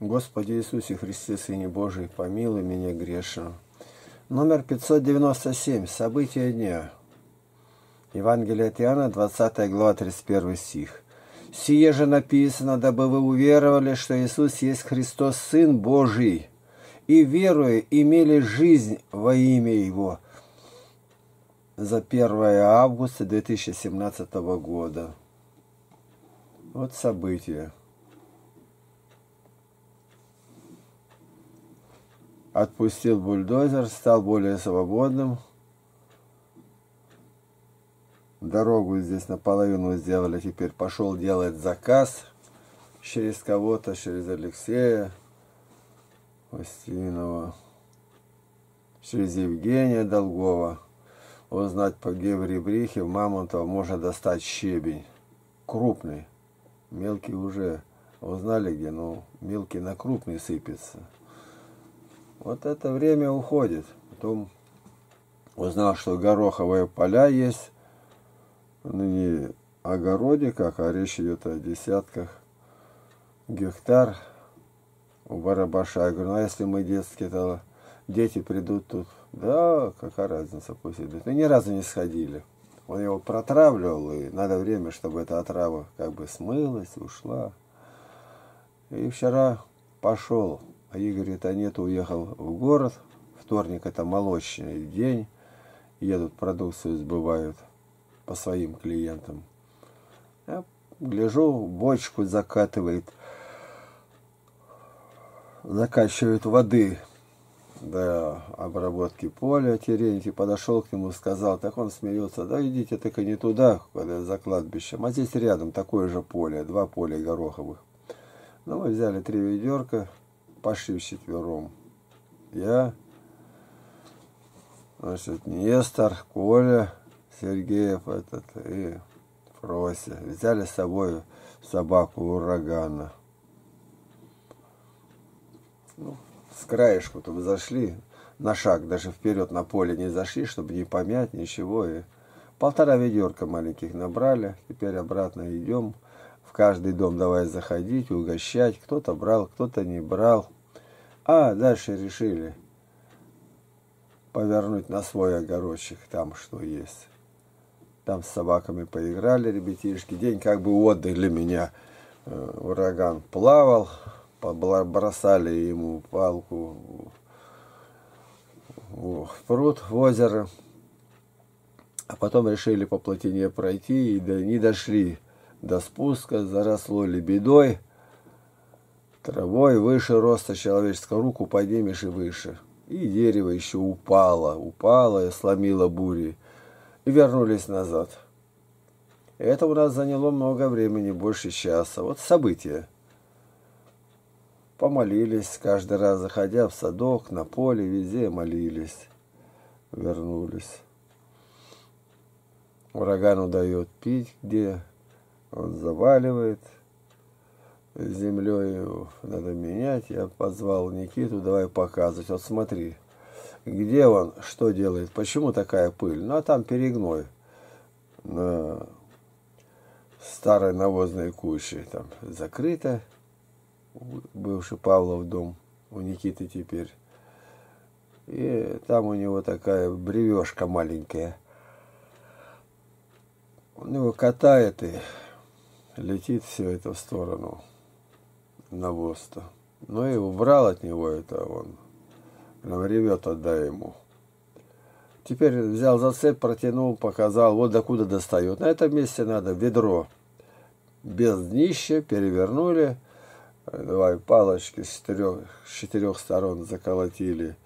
Господи Иисусе Христе, Сыне Божий, помилуй меня грешного. Номер 597. События дня. Евангелие от Иоанна, 20 глава, 31 стих. «Сие же написано, дабы вы уверовали, что Иисус есть Христос, Сын Божий, и, веруя, имели жизнь во имя Его». За 1 августа 2017 года. Вот события. Отпустил бульдозер, стал более свободным. Дорогу здесь наполовину сделали, теперь пошел делать заказ через кого-то, через Алексея Устинова, через Евгения Долгова. Узнать по Гевребрихе в Мамонтово можно достать щебень. Крупный. Мелкий уже узнали где, но мелкий на крупный сыпется. Вот это время уходит. Потом узнал, что гороховые поля есть. Ну, не огороде как, а речь идет о десятках гектар у Барабаша. Я говорю, ну а если мы детские, то дети придут тут. Да, какая разница, пусть идут. Ну, ни разу не сходили. Он его протравливал, и надо время, чтобы эта отрава как бы смылась, ушла. И вчера пошел, Игорь это нет, уехал в город. Вторник это молочный день. Едут, продукцию сбывают по своим клиентам. Я гляжу, бочку закатывает, закачивает воды до обработки поля. Терентий подошел к нему, сказал, так он смеется, да идите только не туда, куда за кладбищем, а здесь рядом такое же поле, два поля гороховых. Ну, мы взяли три ведерка, пошли вчетвером. Я, значит, Нестор, Коля, Сергеев этот и Фрося. Взяли с собой собаку урагана. Ну, с краешку-то вы зашли, на шаг даже вперед на поле не зашли, чтобы не помять ничего. И полтора ведерка маленьких набрали, теперь обратно идем. Каждый дом давай заходить, угощать. Кто-то брал, кто-то не брал. А дальше решили повернуть на свой огородчик, там что есть. Там с собаками поиграли ребятишки. День как бы отдых для меня. Э, ураган плавал, бросали ему палку в пруд, в озеро. А потом решили по плотине пройти и не дошли до спуска, заросло лебедой, травой выше роста человеческого, руку поднимешь и выше. И дерево еще упало, упало и сломило бури. И вернулись назад. Это у нас заняло много времени, больше часа. Вот события. Помолились, каждый раз заходя в садок, на поле, везде молились. Вернулись. Урагану дает пить, где он заваливает землей, надо менять. Я позвал Никиту, давай показывать. Вот смотри, где он, что делает, почему такая пыль. Ну, а там перегной на старой навозной куче. Там закрыто бывший Павлов дом, у Никиты теперь. И там у него такая бревешка маленькая. Он его катает и летит все это в сторону навоз-то. Ну и убрал от него это он. Прям ревет, отдай ему. Теперь взял зацеп, протянул, показал, вот докуда достает. На этом месте надо ведро без днища, перевернули, Давай палочки с четырех, с четырех сторон заколотили,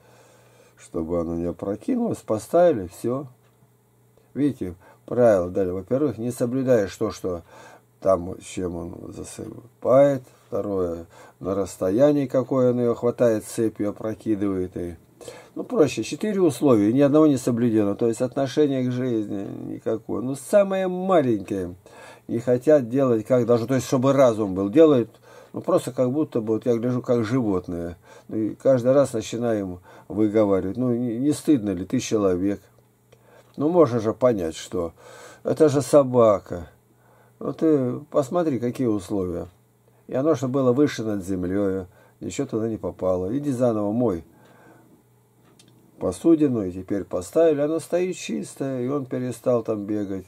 чтобы оно не опрокинулось, поставили, все. Видите, правила дали. Во-первых, не соблюдаешь то, что там, чем он засыпает. Второе, на расстоянии, какое он ее хватает цепью, опрокидывает. И, ну, проще. Четыре условия, ни одного не соблюдено. То есть отношение к жизни никакое. Ну, самое маленькое. Не хотят делать как даже, то есть, чтобы разум был. Делают ну, просто как будто бы, вот я гляжу, как животное. Ну, и каждый раз начинаем выговаривать. Ну, не, не стыдно ли, ты человек? Ну, можно же понять, что это же собака. Ну, ты посмотри, какие условия. И оно, что было выше над землей, ничего туда не попало. Иди заново мой посудину, и теперь поставили, оно стоит чистое, и он перестал там бегать,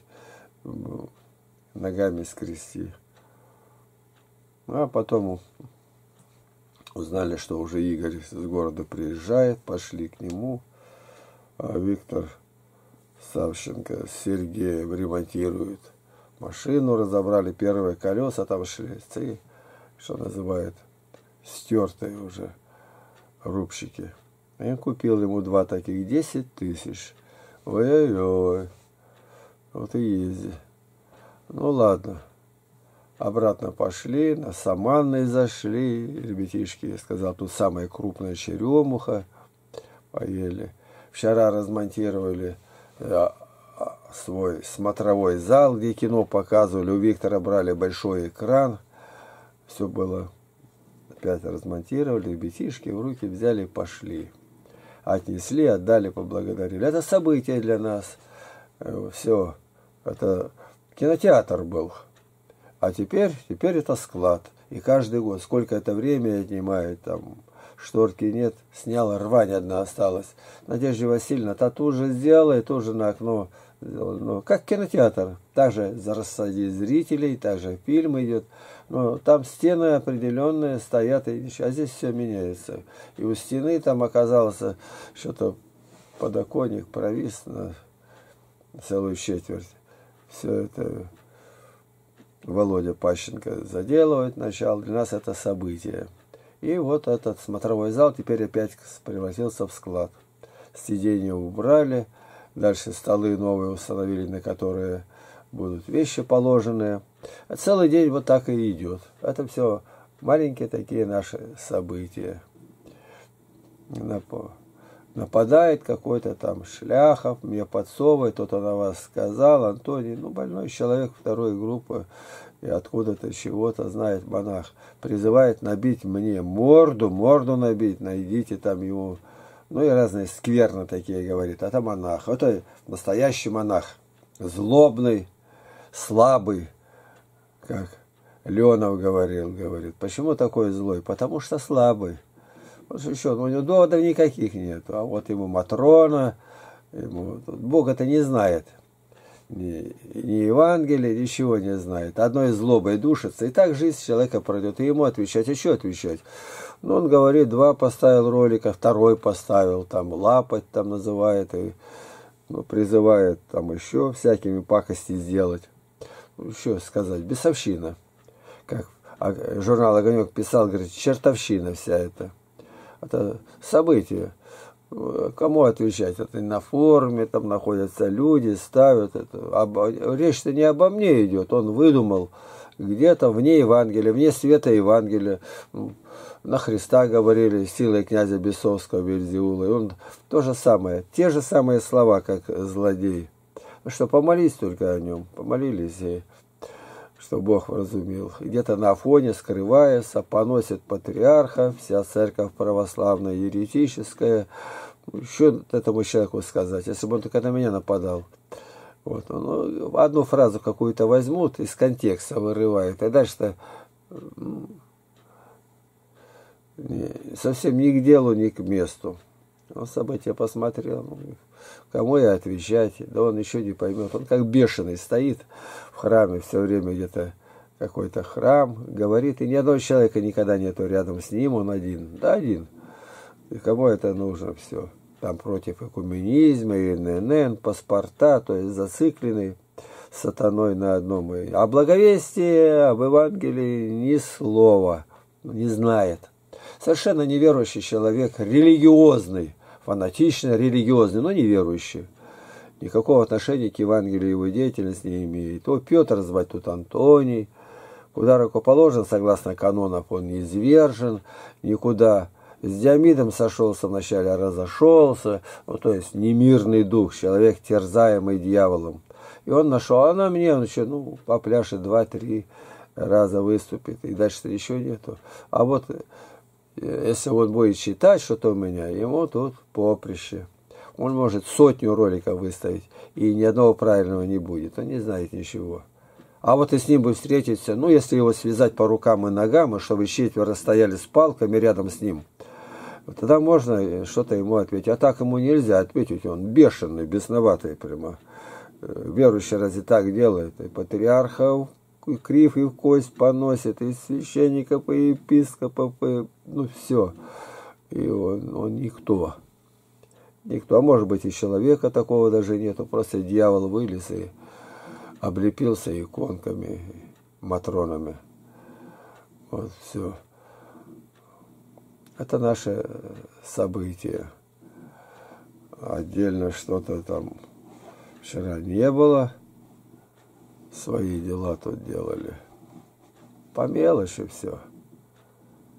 ногами скрести. А потом узнали, что уже Игорь с города приезжает, пошли к нему, а Виктор Савченко с Сергеем ремонтирует машину, разобрали первые колеса, там шлицы, что называют, стертые уже рубщики. Я купил ему два таких, 10 тысяч. Ой-ой-ой. Вот и езди. Ну ладно. Обратно пошли, на Саманной зашли. Ребятишки, я сказал, тут самая крупная черемуха. Поели. Вчера размонтировали э, свой смотровой зал, где кино показывали. У Виктора брали большой экран. Все было опять размонтировали, ребятишки в руки взяли и пошли. Отнесли, отдали, поблагодарили. Это событие для нас. Э, Все. Это кинотеатр был. А теперь, теперь это склад. И каждый год, сколько это время отнимает, там, шторки нет, снял, рвань одна осталась. Надежда Васильевна тату же сделала и тоже на окно ну, как кинотеатр. Также за рассади зрителей, также фильм идет. Но там стены определенные стоят, и, а здесь все меняется. И у стены там оказалось что-то подоконник провис на целую четверть. Все это Володя Пащенко заделывает начал. Для нас это событие. И вот этот смотровой зал теперь опять превратился в склад. Сиденья убрали, дальше столы новые установили, на которые будут вещи положенные. А целый день вот так и идет. Это все маленькие такие наши события. Нападает какой-то там шляхов, мне подсовывает, кто-то на вас сказал, Антоний, ну больной человек второй группы, и откуда-то чего-то знает монах, призывает набить мне морду, морду набить, найдите там ему, ну и разные скверно такие говорит, это монах, это настоящий монах, злобный, слабый, как Ленов говорил, говорит. Почему такой злой? Потому что слабый. Вот еще, ну, у него доводов никаких нет. А вот ему Матрона, ему, Бога-то не знает. Ни, ни Евангелия, ничего не знает. Одной злобой душится. И так жизнь человека пройдет. И ему отвечать, а что отвечать? Ну, он говорит, два поставил ролика, второй поставил, там, лапать там называет, и ну, призывает там еще всякими пакости сделать что сказать, бесовщина. Как журнал «Огонек» писал, говорит, чертовщина вся эта. Это событие. Кому отвечать? Это на форуме, там находятся люди, ставят это. Речь-то не обо мне идет. Он выдумал где-то вне Евангелия, вне света Евангелия. На Христа говорили силой князя Бесовского Вельзиула. И он то же самое, те же самые слова, как злодей. Что, помолись только о нем. Помолились, и что Бог вразумил. Где-то на фоне, скрываясь, поносит патриарха, вся церковь православная, еретическая. Что этому человеку сказать, если бы он только на меня нападал? Вот, ну, одну фразу какую-то возьмут, из контекста вырывают, и дальше-то совсем ни к делу, ни к месту. Он события посмотрел, ну, Кому я отвечать? Да он еще не поймет. Он как бешеный стоит в храме все время где-то какой-то храм, говорит, и ни одного человека никогда нету рядом с ним, он один. Да, один. И кому это нужно все? Там против экуменизма, ИНН, паспорта, то есть зацикленный сатаной на одном. А благовестие об Евангелии ни слова не знает. Совершенно неверующий человек, религиозный, фанатично религиозный, но неверующий. Никакого отношения к Евангелию его деятельность не имеет. То Петр звать, тут Антоний. Куда рукоположен, согласно канонам, он не извержен, никуда. С Диамидом сошелся вначале, а разошелся. Ну, то есть немирный дух, человек, терзаемый дьяволом. И он нашел, а на мне он еще, ну, попляшет два-три раза выступит, и дальше-то еще нету. А вот если он будет считать что-то у меня, ему тут поприще. Он может сотню роликов выставить, и ни одного правильного не будет. Он не знает ничего. А вот и с ним бы встретиться, ну, если его связать по рукам и ногам, и чтобы четверо стояли с палками рядом с ним, тогда можно что-то ему ответить. А так ему нельзя ответить, он бешеный, бесноватый прямо. Э, верующий разве так делает? И патриархов и крив и в кость поносит, и священников, и епископов, и, ну, все. И он, он никто. Никто. А может быть и человека такого даже нету. Просто дьявол вылез и облепился иконками, матронами. Вот все. Это наше событие. Отдельно что-то там вчера не было. Свои дела тут делали. По мелочи все.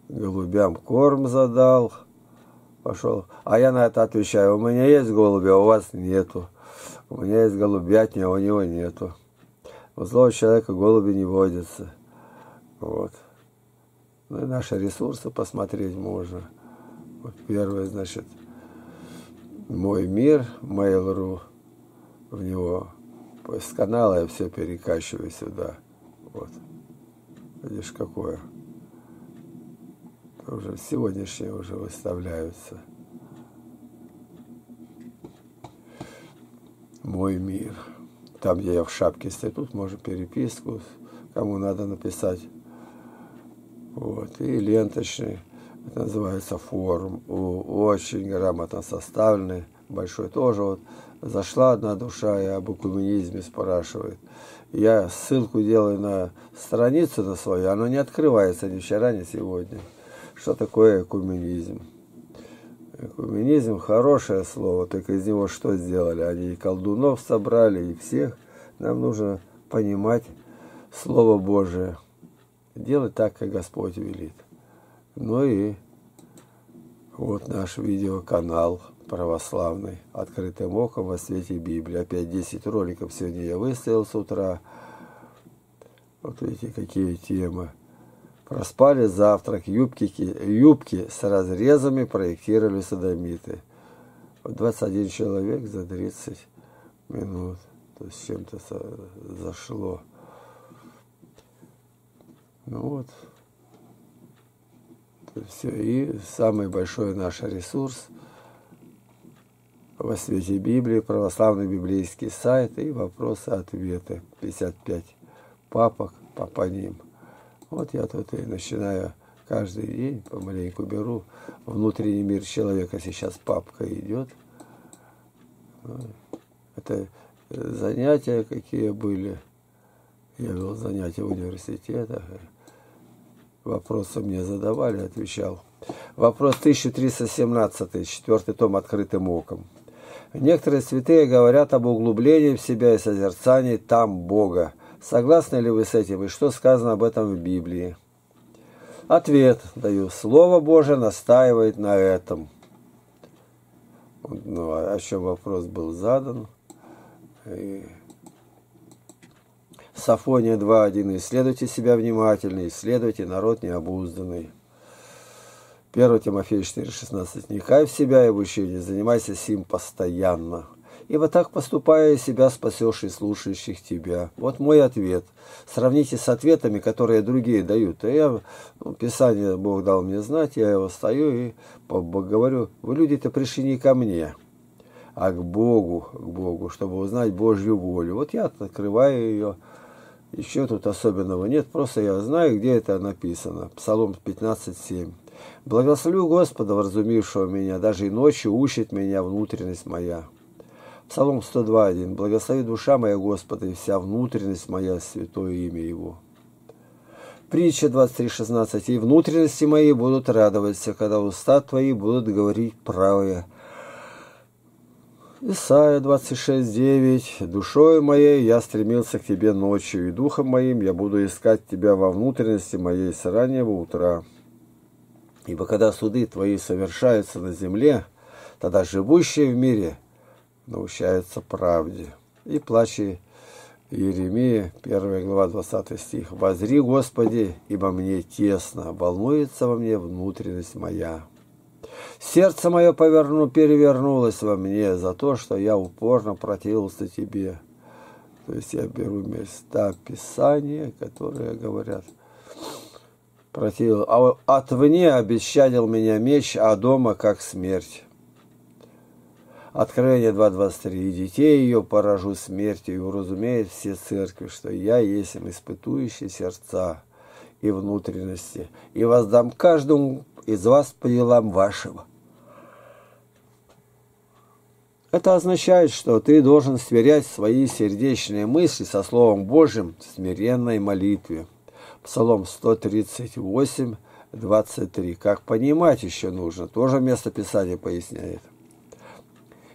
Голубям корм задал – пошел. А я на это отвечаю, у меня есть голуби, а у вас нету. У меня есть голубятня, а у него нету. У злого человека голуби не водятся. Вот. Ну и наши ресурсы посмотреть можно. Вот первое, значит, мой мир, Mail.ru, в него с канала я все перекачиваю сюда. Вот. Видишь, какое уже сегодняшние уже выставляются. Мой мир. Там, где я в шапке стою, тут можно переписку, кому надо написать. Вот. И ленточный, это называется форум, очень грамотно составленный, большой тоже. Вот зашла одна душа и об экуменизме спрашивает. Я ссылку делаю на страницу на свою, оно не открывается ни вчера, ни сегодня что такое экуменизм. Экуменизм – хорошее слово, только из него что сделали? Они и колдунов собрали, и всех. Нам нужно понимать Слово Божие, делать так, как Господь велит. Ну и вот наш видеоканал православный, открытым оком во свете Библии. Опять 10 роликов сегодня я выставил с утра. Вот видите, какие темы. Проспали завтрак, юбки, юбки с разрезами проектировали садомиты. 21 человек за 30 минут. То есть чем-то зашло. Ну вот. Все. И самый большой наш ресурс во свете Библии, православный библейский сайт и вопросы-ответы. 55 папок по, по ним. Вот я тут и начинаю каждый день помаленьку беру внутренний мир человека. Сейчас папка идет. Это занятия какие были. Я вел занятия в университетах. Вопросы мне задавали, отвечал. Вопрос 1317, четвертый том «Открытым оком». Некоторые святые говорят об углублении в себя и созерцании там Бога. Согласны ли вы с этим и что сказано об этом в Библии? Ответ даю. Слово Божие настаивает на этом. Ну, а о чем вопрос был задан. И... Сафония 2.1. Исследуйте себя внимательно, исследуйте народ необузданный. 1 Тимофея 4.16. Вникай в себя и обучение, занимайся сим постоянно. Ибо так поступая себя спасешь и слушающих тебя. Вот мой ответ. Сравните с ответами, которые другие дают. А я, ну, Писание Бог дал мне знать, я его стою и говорю, вы люди-то пришли не ко мне, а к Богу, к Богу, чтобы узнать Божью волю. Вот я открываю ее, еще тут особенного нет, просто я знаю, где это написано. Псалом 15.7. Благословлю Господа, вразумившего меня, даже и ночью учит меня внутренность моя. Псалом 102.1. «Благослови душа моя Господа, и вся внутренность моя, святое имя Его». Притча 23.16. «И внутренности мои будут радоваться, когда уста твои будут говорить правое». Исайя 26.9. «Душою моей я стремился к тебе ночью, и духом моим я буду искать тебя во внутренности моей с раннего утра. Ибо когда суды твои совершаются на земле, тогда живущие в мире научаются правде. И плачи Иеремия, 1 глава, 20 стих. «Возри, Господи, ибо мне тесно, волнуется во мне внутренность моя. Сердце мое поверну, перевернулось во мне за то, что я упорно противился Тебе». То есть я беру места Писания, которые говорят, противил, а отвне обещадил меня меч, а дома как смерть. Откровение 2.23. «И детей ее поражу смертью, и уразумеет все церкви, что я есть испытующий сердца и внутренности, и воздам каждому из вас по делам вашего». Это означает, что ты должен сверять свои сердечные мысли со Словом Божьим в смиренной молитве. Псалом 138, 23. Как понимать еще нужно, тоже место Писания поясняет.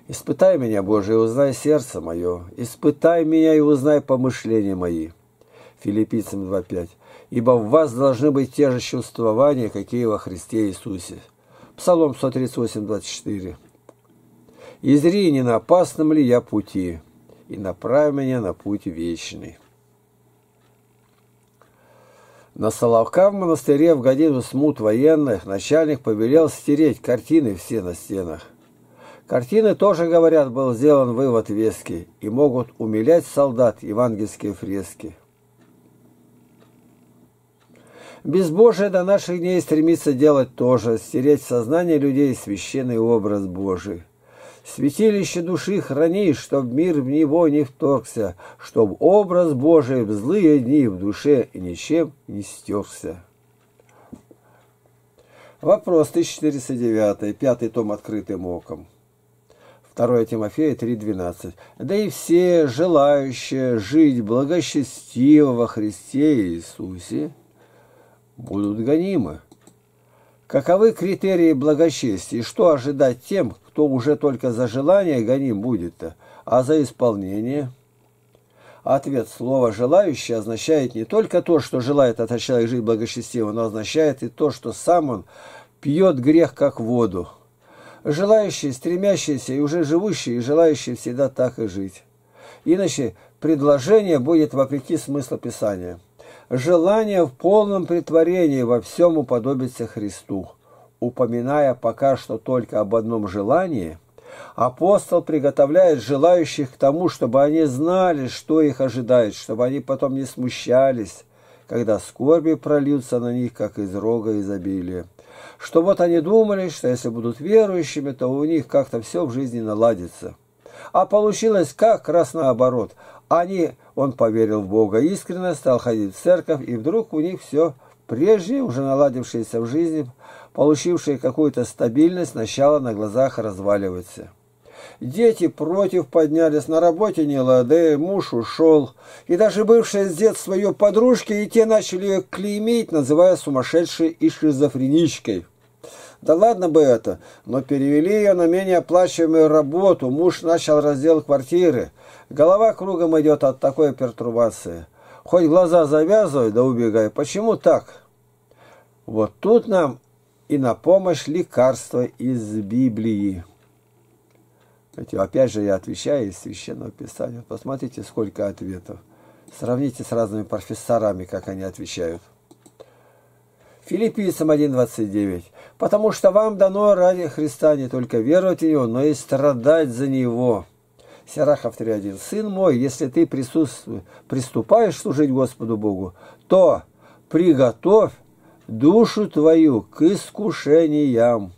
Испытай меня, Боже, и узнай сердце мое. Испытай меня и узнай помышления мои. Филиппийцам 2.5. Ибо в вас должны быть те же чувствования, какие во Христе Иисусе. Псалом 138.24. «Изри, не на опасном ли я пути, и направь меня на путь вечный». На Соловка в монастыре в годину смут военных начальник повелел стереть картины все на стенах. Картины тоже, говорят, был сделан вывод веский и могут умилять солдат евангельские фрески. Безбожие до наших дней стремится делать тоже, стереть в сознание людей священный образ Божий. Святилище души храни, чтоб мир в него не вторгся, чтоб образ Божий в злые дни в душе ничем не стерся. Вопрос 1409, пятый том открытым оком. 2 Тимофея 3.12. Да и все желающие жить благочестиво во Христе Иисусе будут гонимы. Каковы критерии благочестия что ожидать тем, кто уже только за желание гоним будет-то, а за исполнение? Ответ слова «желающий» означает не только то, что желает этот человек жить благочестиво, но означает и то, что сам он пьет грех как воду, желающие, стремящиеся и уже живущие, и желающие всегда так и жить. Иначе предложение будет вопреки смысла Писания. Желание в полном притворении во всем уподобиться Христу. Упоминая пока что только об одном желании, апостол приготовляет желающих к тому, чтобы они знали, что их ожидает, чтобы они потом не смущались, когда скорби прольются на них, как из рога изобилия что вот они думали, что если будут верующими, то у них как-то все в жизни наладится. А получилось как раз наоборот. Они, он поверил в Бога искренне, стал ходить в церковь, и вдруг у них все прежнее, уже наладившееся в жизни, получившее какую-то стабильность, начало на глазах разваливаться. Дети против поднялись, на работе не лады, муж ушел. И даже бывшая с детства ее подружки, и те начали ее клеймить, называя сумасшедшей и шизофреничкой. Да ладно бы это, но перевели ее на менее оплачиваемую работу, муж начал раздел квартиры. Голова кругом идет от такой пертурбации. Хоть глаза завязывай, да убегай. Почему так? Вот тут нам и на помощь лекарства из Библии. Опять же я отвечаю из Священного Писания. Посмотрите, сколько ответов. Сравните с разными профессорами, как они отвечают. Филиппийцам 1.29. «Потому что вам дано ради Христа не только веровать в Него, но и страдать за Него». Серахов 3.1. «Сын мой, если ты приступаешь служить Господу Богу, то приготовь душу твою к искушениям»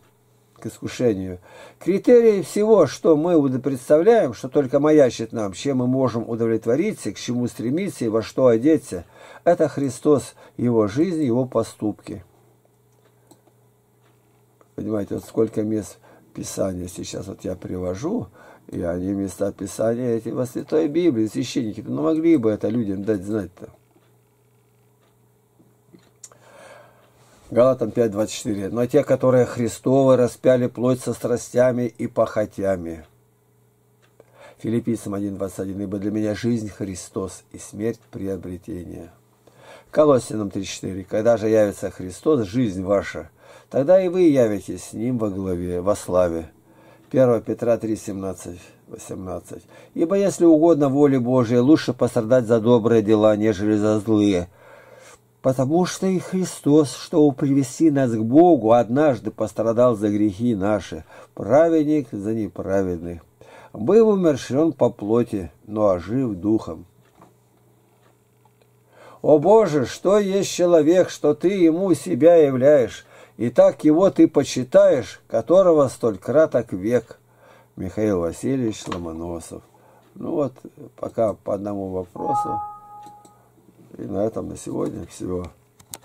к искушению. Критерии всего, что мы представляем, что только маячит нам, чем мы можем удовлетвориться, к чему стремиться и во что одеться, это Христос, Его жизнь, Его поступки. Понимаете, вот сколько мест Писания сейчас вот я привожу, и они места Писания эти во Святой Библии, священники, ну могли бы это людям дать знать-то. Галатам 5.24. Но те, которые Христовы, распяли плоть со страстями и похотями. Филиппийцам 1.21. Ибо для меня жизнь Христос и смерть приобретение. Колоссянам 3.4. Когда же явится Христос, жизнь ваша, тогда и вы явитесь с Ним во главе, во славе. 1 Петра 3.17. 18. Ибо если угодно воле Божией, лучше пострадать за добрые дела, нежели за злые – Потому что и Христос, чтобы привести нас к Богу, однажды пострадал за грехи наши, праведник за неправедных. Был умерщен по плоти, но ожив духом. «О Боже, что есть человек, что Ты ему себя являешь, и так его Ты почитаешь, которого столь краток век». Михаил Васильевич Ломоносов. Ну вот, пока по одному вопросу. И на этом на сегодня всего.